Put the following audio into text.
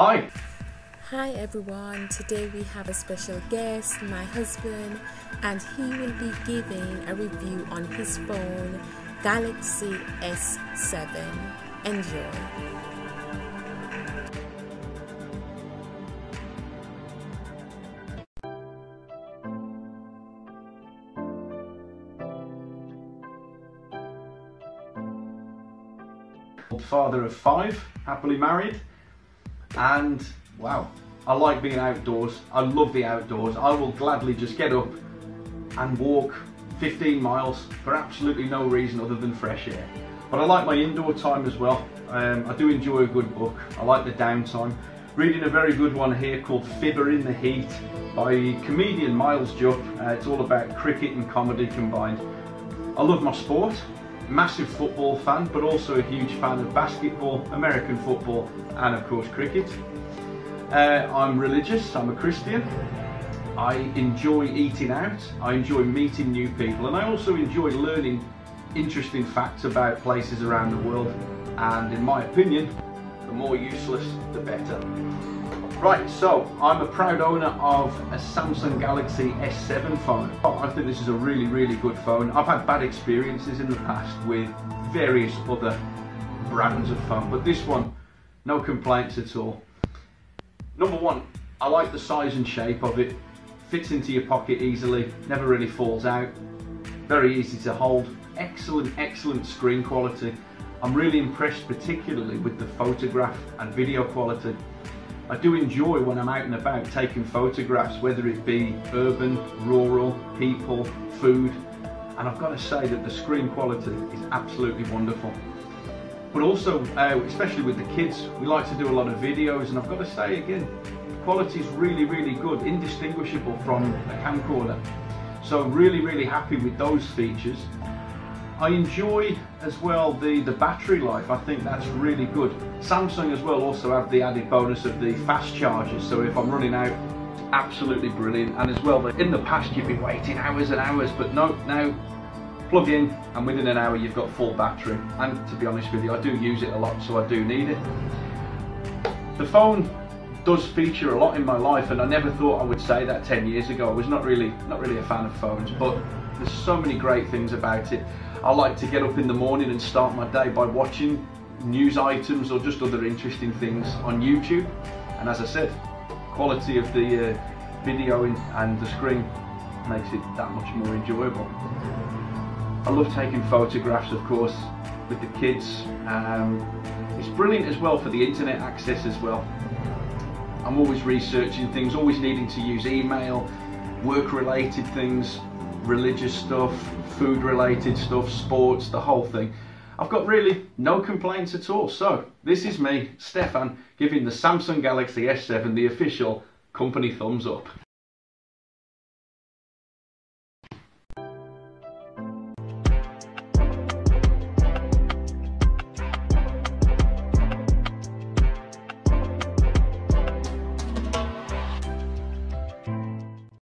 Hi. Hi everyone, today we have a special guest, my husband, and he will be giving a review on his phone Galaxy S7. Enjoy. Father of five, happily married, and wow, I like being outdoors. I love the outdoors. I will gladly just get up and walk 15 miles for absolutely no reason other than fresh air. But I like my indoor time as well. Um, I do enjoy a good book. I like the downtime. Reading a very good one here called Fibber in the Heat by comedian Miles Jupp. Uh, it's all about cricket and comedy combined. I love my sport massive football fan, but also a huge fan of basketball, American football, and of course cricket. Uh, I'm religious, I'm a Christian. I enjoy eating out, I enjoy meeting new people, and I also enjoy learning interesting facts about places around the world. And in my opinion, the more useless, the better. Right, so I'm a proud owner of a Samsung Galaxy S7 phone. Oh, I think this is a really, really good phone. I've had bad experiences in the past with various other brands of phone, but this one, no complaints at all. Number one, I like the size and shape of it. Fits into your pocket easily, never really falls out. Very easy to hold. Excellent, excellent screen quality. I'm really impressed particularly with the photograph and video quality. I do enjoy when I'm out and about taking photographs, whether it be urban, rural, people, food, and I've got to say that the screen quality is absolutely wonderful. But also, uh, especially with the kids, we like to do a lot of videos, and I've got to say again, quality is really, really good, indistinguishable from a camcorder. So really, really happy with those features. I enjoy as well the, the battery life. I think that's really good. Samsung as well also have the added bonus of the fast chargers. So if I'm running out, absolutely brilliant. And as well, in the past you'd be waiting hours and hours, but no, now plug in and within an hour you've got full battery. And to be honest with you, I do use it a lot, so I do need it. The phone does feature a lot in my life and I never thought I would say that 10 years ago. I was not really not really a fan of phones, but there's so many great things about it. I like to get up in the morning and start my day by watching news items or just other interesting things on YouTube. And as I said, quality of the uh, video and the screen makes it that much more enjoyable. I love taking photographs, of course, with the kids. Um, it's brilliant as well for the internet access as well. I'm always researching things, always needing to use email, work-related things, religious stuff, food related stuff, sports, the whole thing. I've got really no complaints at all. So this is me, Stefan, giving the Samsung Galaxy S7 the official company thumbs up.